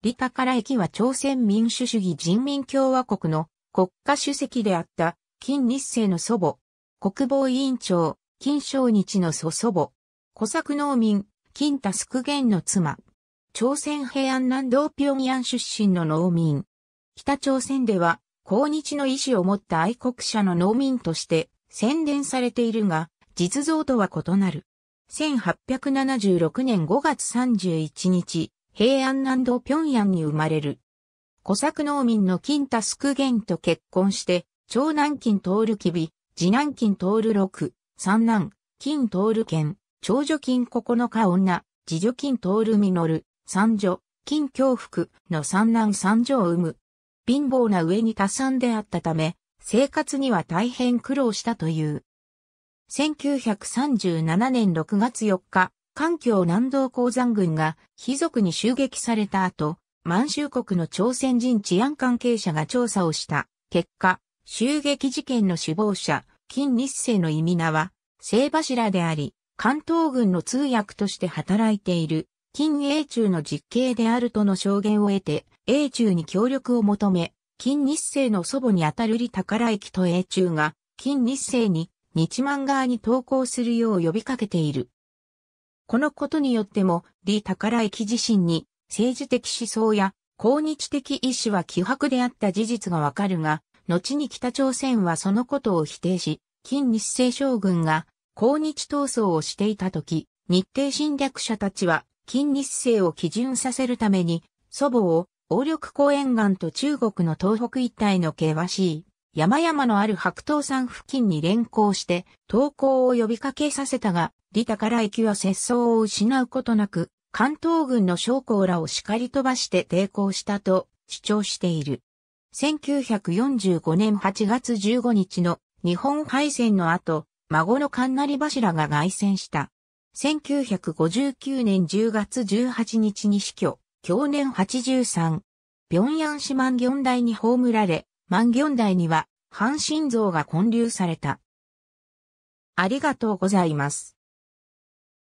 李宝駅は朝鮮民主主義人民共和国の国家主席であった金日成の祖母、国防委員長、金正日の祖祖母、小作農民、金タスク元の妻、朝鮮平安南道平壌出身の農民。北朝鮮では、抗日の意志を持った愛国者の農民として宣伝されているが、実像とは異なる。1876年5月31日、平安南道平壌に生まれる。小作農民の金タスク元と結婚して、長男金通るきび、次男金通る六、三男、金通る剣、長女金九日女、次女金通る実、三女、金京福の三男三女を生む。貧乏な上に多産であったため、生活には大変苦労したという。1937年6月4日、環境南道鉱山軍が貴族に襲撃された後、満州国の朝鮮人治安関係者が調査をした結果、襲撃事件の首謀者、金日成の意味名は、聖柱であり、関東軍の通訳として働いている、金英中の実刑であるとの証言を得て、英中に協力を求め、金日成の祖母にあたる李宝駅と英中が、金日成に日満側に投稿するよう呼びかけている。このことによっても、李宝駅自身に政治的思想や抗日的意志は希薄であった事実がわかるが、後に北朝鮮はそのことを否定し、金日成将軍が抗日闘争をしていた時、日程侵略者たちは金日成を基準させるために、祖母を王緑湖沿岸と中国の東北一帯の険しい山々のある白頭山付近に連行して投降を呼びかけさせたが、李宝駅は節操を失うことなく、関東軍の将校らを叱り飛ばして抵抗したと主張している。1945年8月15日の日本敗戦の後、孫の神成柱が凱旋した。1959年10月18日に死去、去年83。平壌市万行台に葬られ、万行台には、半身像が建立された。ありがとうございます。